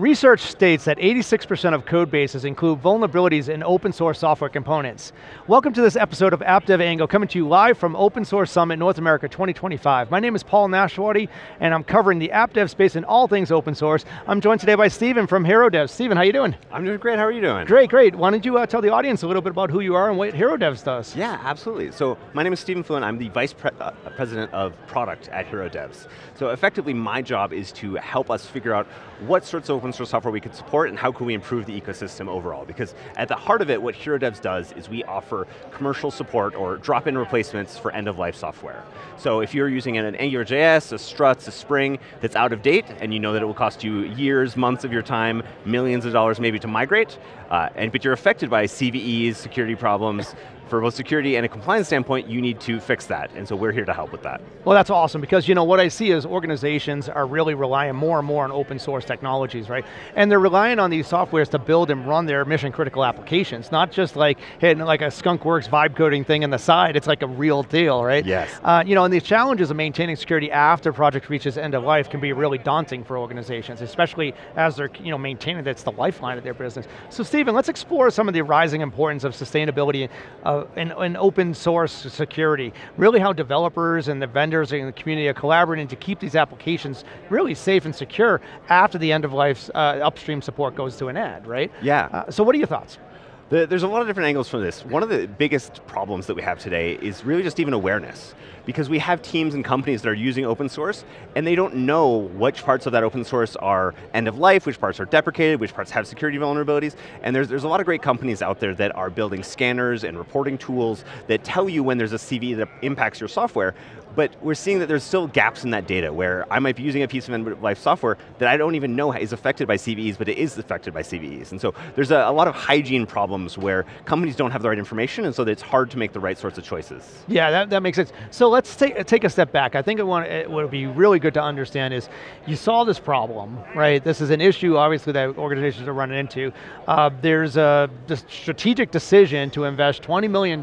Research states that 86% of code bases include vulnerabilities in open source software components. Welcome to this episode of App Dev Angle, coming to you live from Open Source Summit North America 2025. My name is Paul Nashawaty, and I'm covering the app dev space and all things open source. I'm joined today by Stephen from HeroDevs. Stephen, how are you doing? I'm doing great, how are you doing? Great, great. Why don't you uh, tell the audience a little bit about who you are and what HeroDevs does? Yeah, absolutely. So my name is Stephen Fluin, I'm the Vice Pre uh, President of Product at HeroDevs. So effectively my job is to help us figure out what sorts of open source software we could support and how can we improve the ecosystem overall. Because at the heart of it, what HeroDevs does is we offer commercial support or drop-in replacements for end-of-life software. So if you're using an AngularJS, a Struts, a Spring that's out of date, and you know that it will cost you years, months of your time, millions of dollars maybe to migrate, uh, and but you're affected by CVEs, security problems, for both security and a compliance standpoint, you need to fix that, and so we're here to help with that. Well, that's awesome, because you know what I see is organizations are really relying more and more on open source technologies, right? And they're relying on these softwares to build and run their mission critical applications, not just like hitting like a skunkworks vibe coding thing in the side, it's like a real deal, right? Yes. Uh, you know, and the challenges of maintaining security after project reaches end of life can be really daunting for organizations, especially as they're you know, maintaining that's the lifeline of their business. So Stephen, let's explore some of the rising importance of sustainability uh, and, and open source security. Really how developers and the vendors and the community are collaborating to keep these applications really safe and secure after the end of life's uh, upstream support goes to an end, right? Yeah. Uh, so what are your thoughts? The, there's a lot of different angles from this. One of the biggest problems that we have today is really just even awareness. Because we have teams and companies that are using open source, and they don't know which parts of that open source are end of life, which parts are deprecated, which parts have security vulnerabilities, and there's, there's a lot of great companies out there that are building scanners and reporting tools that tell you when there's a CVE that impacts your software, but we're seeing that there's still gaps in that data where I might be using a piece of end-of-life software that I don't even know is affected by CVEs, but it is affected by CVEs. And so there's a, a, lot of hygiene problems where companies don't have the right information and so it's hard to make the right sorts of choices. Yeah, that, that makes sense. So let's take, take a step back. I think want, it would be really good to understand is, you saw this problem, right? This is an issue obviously that organizations are running into. Uh, there's a strategic decision to invest $20 million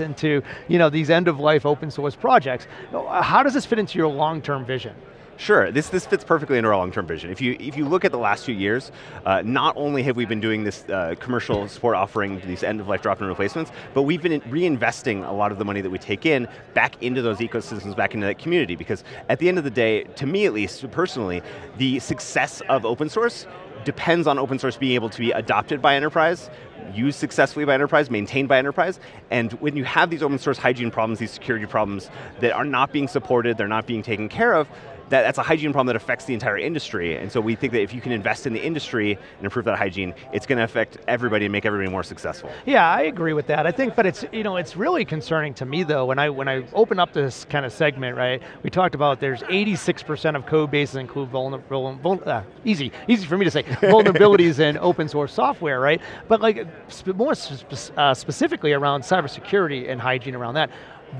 into you know, these end-of-life open source projects. How does this fit into your long-term vision? Sure, this, this fits perfectly into our long-term vision. If you, if you look at the last few years, uh, not only have we been doing this uh, commercial support offering, these end-of-life drop-in replacements, but we've been reinvesting a lot of the money that we take in back into those ecosystems, back into that community, because at the end of the day, to me at least, personally, the success of open source depends on open source being able to be adopted by enterprise, used successfully by enterprise, maintained by enterprise, and when you have these open source hygiene problems, these security problems that are not being supported, they're not being taken care of, that, that's a hygiene problem that affects the entire industry, and so we think that if you can invest in the industry and improve that hygiene, it's going to affect everybody and make everybody more successful. Yeah, I agree with that. I think, but it's, you know, it's really concerning to me though, when I, when I open up this kind of segment, right, we talked about there's 86% of code bases include vulnerable, vul, uh, easy, easy for me to say, vulnerabilities in open source software, right? But like, more spe uh, specifically around cybersecurity and hygiene around that,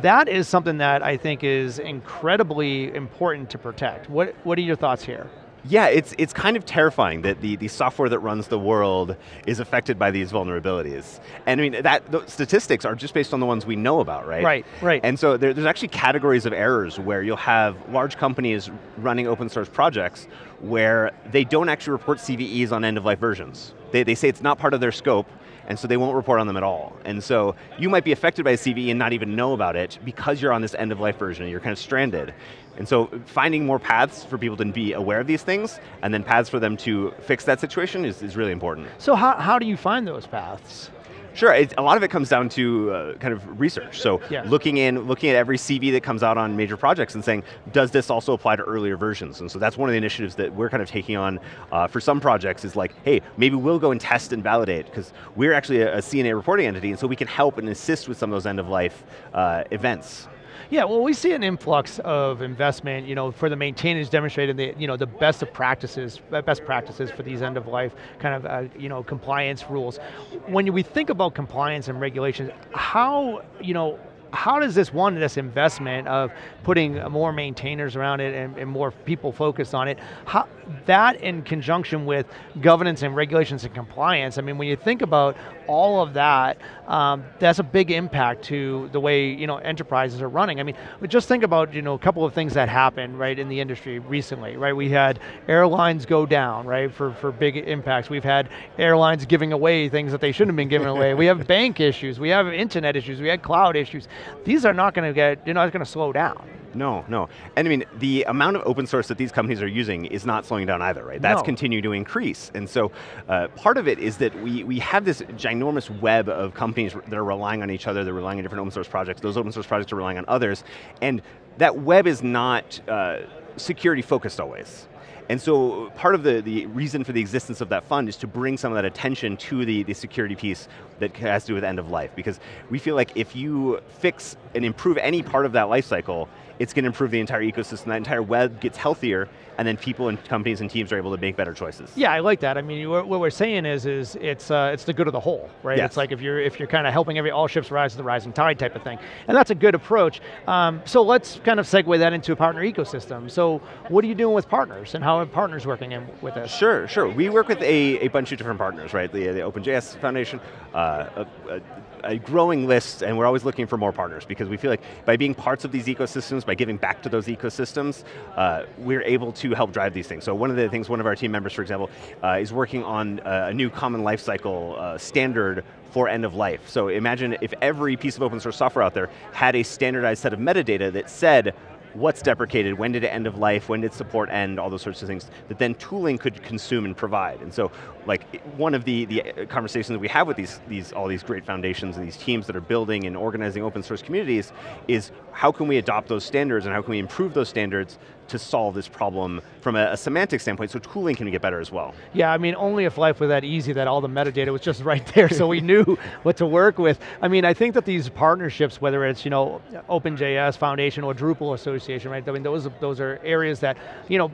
that is something that I think is incredibly important to protect. What, what are your thoughts here? Yeah, it's, it's kind of terrifying that the, the software that runs the world is affected by these vulnerabilities. And I mean, that the statistics are just based on the ones we know about, right? Right, right. And so there, there's actually categories of errors where you'll have large companies running open source projects where they don't actually report CVEs on end of life versions. They, they say it's not part of their scope, and so they won't report on them at all. And so you might be affected by a CVE and not even know about it because you're on this end of life version, you're kind of stranded. And so finding more paths for people to be aware of these things, and then paths for them to fix that situation is, is really important. So how, how do you find those paths? Sure, a lot of it comes down to uh, kind of research. So yeah. looking in, looking at every CVE that comes out on major projects and saying, does this also apply to earlier versions? And so that's one of the initiatives that we're kind of taking on uh, for some projects is like, hey, maybe we'll go and test and validate, because we're actually a, a, CNA reporting entity, and so we can help and assist with some of those end of life uh, events. Yeah, well we see an influx of investment, you know, for the maintainers demonstrating the, you know, the best of practices, best practices for these end of life kind of, uh, you know, compliance rules. When we think about compliance and regulations, how, you know, how does this, one, this investment of putting more maintainers around it and, and more people focused on it, how, that in conjunction with governance and regulations and compliance, I mean, when you think about all of that, um, that's a big impact to the way you know enterprises are running. I mean, just think about you know a couple of things that happened right in the industry recently, right? We had airlines go down, right, for for big impacts. We've had airlines giving away things that they shouldn't have been giving away. We have bank issues. We have internet issues. We had cloud issues. These are not going to get, you're not going to slow down. No, no. And I mean, the amount of open source that these companies are using is not slowing down either, right? That's no. continuing to increase. And so uh, part of it is that we, we have this ginormous web of companies that are relying on each other, they're relying on different open source projects, those open source projects are relying on others, and that web is not uh, security focused always. And so part of the, the reason for the existence of that fund is to bring some of that attention to the, the security piece that has to do with end of life. Because we feel like if you fix and improve any part of that life cycle, it's going to improve the entire ecosystem, that entire web gets healthier, and then people and companies and teams are able to make better choices. Yeah, I like that. I mean, what we're saying is, is it's uh, it's the good of the whole, right? Yes. It's like if you're if you're kind of helping every all ships rise to the rising tide type of thing, and that's a good approach. Um, so let's kind of segue that into a partner ecosystem. So what are you doing with partners, and how are partners working in with this? Sure, sure. We work with a, a bunch of different partners, right? The, the OpenJS Foundation, uh, a, a, a growing list, and we're always looking for more partners because we feel like by being parts of these ecosystems, by giving back to those ecosystems, uh, we're able to help drive these things. So one of the things, one of our team members, for example, uh, is working on uh, a new common lifecycle uh, standard for end of life. So imagine if every piece of open source software out there had a standardized set of metadata that said, what's deprecated, when did it end of life, when did support end, all those sorts of things that then tooling could consume and provide. And so like one of the, the uh, conversations that we have with these, these, all these great foundations and these teams that are building and organizing open source communities is how can we adopt those standards and how can we improve those standards to solve this problem from a, a, semantic standpoint, so tooling can get better as well. Yeah, I mean, only if life were that easy that all the metadata was just right there so we knew what to work with. I mean, I think that these partnerships, whether it's, you know, OpenJS Foundation or Drupal Association, right, I mean, those, those are areas that, you know,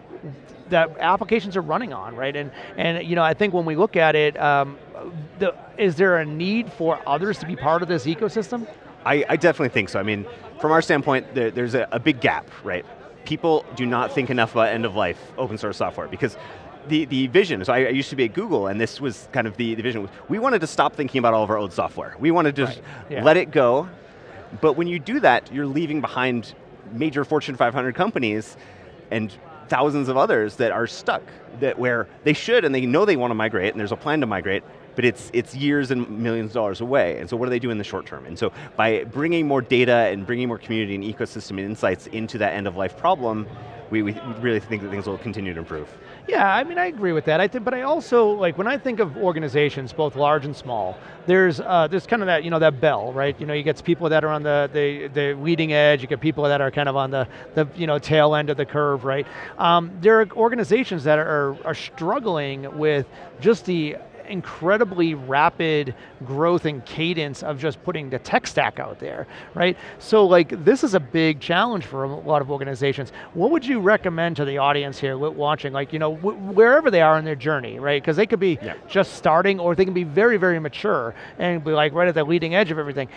that applications are running on, right? And, and you know, I think when we look at it, um, the, is there a need for others to be part of this ecosystem? I, I definitely think so. I mean, from our standpoint, there, there's a, a big gap, right? People do not think enough about end of life open source software because the, the vision, so I, I, used to be at Google and this was kind of the, the vision, we wanted to stop thinking about all of our old software. We wanted to right. yeah. let it go, but when you do that, you're leaving behind major Fortune 500 companies and thousands of others that are stuck, that where they should and they know they want to migrate and there's a plan to migrate, but it's, it's years and millions of dollars away. And so what do they do in the short term? And so by bringing more data and bringing more community and ecosystem and insights into that end of life problem, we, we really think that things will continue to improve. Yeah, I mean, I agree with that. I think, but I also like when I think of organizations, both large and small. There's uh, there's kind of that you know that bell, right? You know, you get people that are on the, the the leading edge. You get people that are kind of on the the you know tail end of the curve, right? Um, there are organizations that are are struggling with just the incredibly rapid growth and cadence of just putting the tech stack out there, right? So like, this is a big challenge for a lot of organizations. What would you recommend to the audience here watching, like, you know, wherever they are in their journey, right? Because they could be yeah. just starting or they can be very, very mature and be like right at the leading edge of everything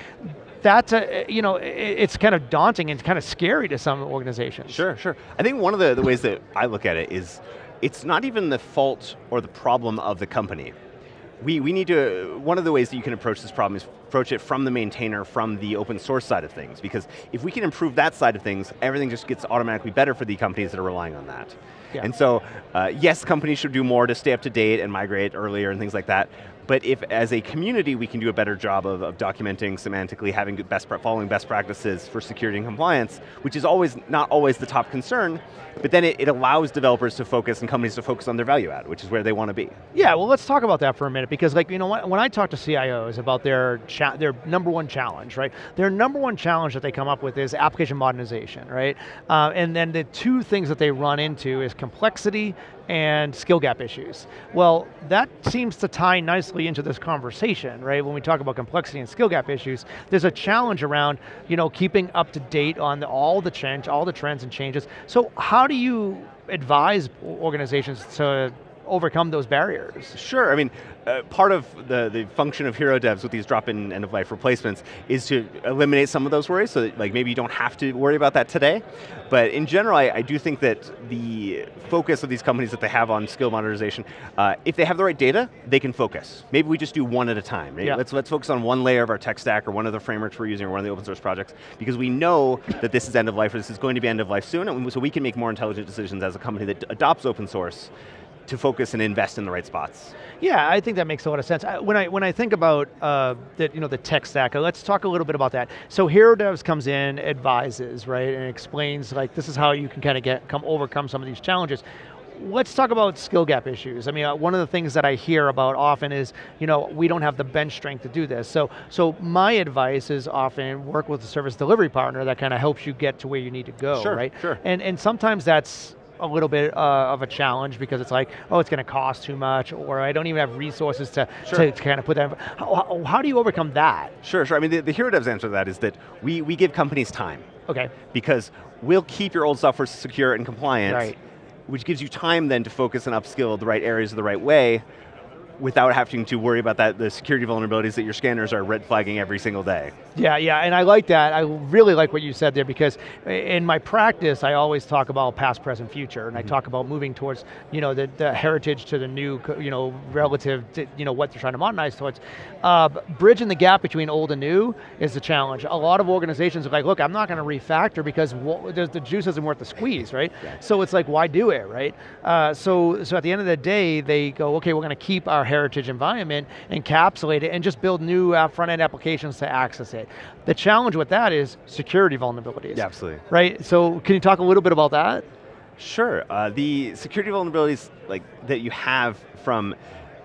that's a, eh, you know, it's kind of daunting and kind of scary to some organizations. Sure, sure. I think one of the, the ways that I look at it is, it's not even the fault or the problem of the company we, we need to, one of the ways that you can approach this problem is approach it from the maintainer, from the open source side of things, because if we can improve that side of things, everything just gets automatically better for the companies that are relying on that. Yeah. And so, uh, yes, companies should do more to stay up to date and migrate earlier and things like that, but if as a community we can do a better job of, of documenting semantically, having best, following best practices for security and compliance, which is always not always the top concern, but then it, it allows developers to focus and companies to focus on their value add, which is where they want to be. Yeah, well let's talk about that for a minute, because like, you know, when, when I talk to CIOs about their, their number one challenge, right? Their number one challenge that they come up with is application modernization, right? Uh, and then the two things that they run into is complexity and skill gap issues. Well, that seems to tie nicely into this conversation, right? When we talk about complexity and skill gap issues, there's a challenge around, you know, keeping up to date on the, all the change, all the trends and changes. So how do you advise organizations to overcome those barriers? Sure, I mean, uh, part of the, the function of HeroDevs with these drop-in end-of-life replacements is to eliminate some of those worries, so that like maybe you don't have to worry about that today. But in general, I, I do think that the focus of these companies that they have on skill modernization, uh, if they have the right data, they can focus. Maybe we just do one at a time. Right? Yeah. Let's, let's focus on one layer of our tech stack or one of the frameworks we're using or one of the open source projects, because we know that this is end of life or this is going to be end of life soon, and so we can make more intelligent decisions as a company that adopts open source to focus and invest in the right spots. Yeah, I think that makes a lot of sense. When I when I think about uh, the you know the tech stack, uh, let's talk a little bit about that. So HeroDevs comes in, advises, right, and explains like this is how you can kind of get come overcome some of these challenges. Let's talk about skill gap issues. I mean, uh, one of the things that I hear about often is, you know, we don't have the bench strength to do this. So, so my advice is often work with a service delivery partner that kind of helps you get to where you need to go, Sure, right? sure. And and sometimes that's a little bit uh, of a challenge because it's like, oh, it's going to cost too much, or I don't even have resources to, Sure. to, to kind of put that. How, how, do you overcome that? Sure, sure. I mean, the, the HeroDevs answer to that is that we, we give companies time. Okay, because we'll keep your old software secure and compliant, Right. which gives you time then to focus and upskill the right areas the right way without having to worry about that, the security vulnerabilities that your scanners are red flagging every single day. yeah, yeah, and I like that. I really like what you said there because in my practice, I always talk about past, present, future, and I talk about moving towards, you know, the, the heritage to the new, you know, relative to, you know, what they're trying to modernize towards. Uh, bridging the gap between old and new is the challenge. A lot of organizations are like, look, I'm not going to refactor because the juice isn't worth the squeeze, right? So it's like, why do it, right? Uh, so, so at the end of the day, they go, okay, we're going to keep our heritage environment, encapsulate it, and just build new uh, front-end applications to access it. The challenge with that is security vulnerabilities. Yeah, absolutely. Right, so can you talk a little bit about that? Sure. Uh, the security vulnerabilities like that you have from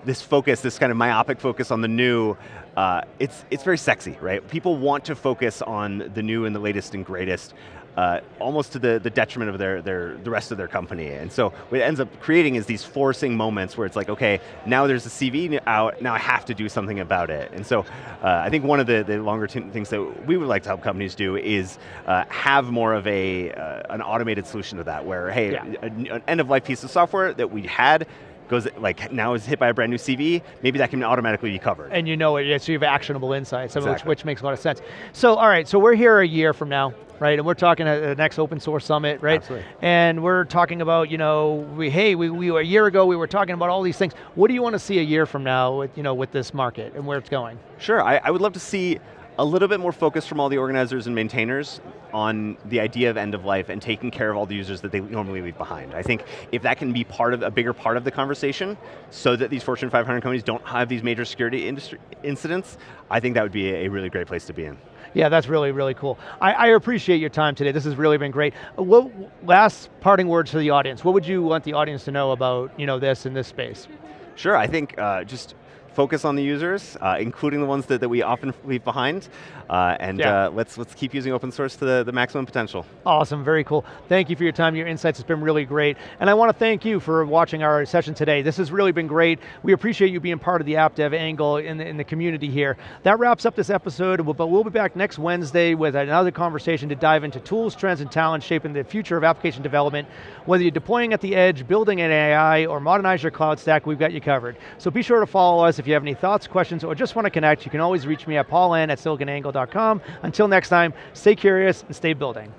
this focus, this kind of myopic focus on the new, uh, it's it's very sexy, right? People want to focus on the new and the latest and greatest. Uh, almost to the, the detriment of their, their, the rest of their company. And so what it ends up creating is these forcing moments where it's like, okay, now there's a CVE out, now I have to do something about it. And so uh, I think one of the, the longer things that we would like to help companies do is uh, have more of a, uh, an automated solution to that where, hey, Yeah. a- an end of life piece of software that we had goes like now is hit by a brand new CVE, maybe that can automatically be covered. And you know it, yeah, so you have actionable insights, of which, which makes a lot of sense. So, all right, so we're here a year from now, right? And we're talking at the next open source summit, right? Absolutely. And we're talking about, you know, we, hey, we, we a year ago we were talking about all these things. What do you want to see a year from now with, you know, with this market and where it's going? Sure, I, I would love to see a little bit more focus from all the organizers and maintainers on the idea of end of life and taking care of all the users that they normally leave behind. I think if that can be part of a bigger part of the conversation, so that these Fortune 500 companies don't have these major security industry incidents, I think that would be a, a really great place to be in. Yeah, that's really, really cool. I, I appreciate your time today. This has really been great. What, last parting words to the audience. What would you want the audience to know about, you know, this in this space? Sure, I think uh, just focus on the users, uh, including the ones that, that we often leave behind, uh, and Yeah. uh, let's, let's keep using open source to the, the maximum potential. Awesome, very cool. Thank you for your time, your insights, it's been really great. And I want to thank you for watching our session today. This has really been great. We appreciate you being part of the app dev angle in the, in the community here. That wraps up this episode, but we'll be back next Wednesday with another conversation to dive into tools, trends, and talent shaping the future of application development. Whether you're deploying at the edge, building an AI, or modernize your cloud stack, we've got you covered. So be sure to follow us if you have any thoughts, questions, or just want to connect. You can always reach me at paulan at siliconangle.com. Until next time, stay curious and stay building.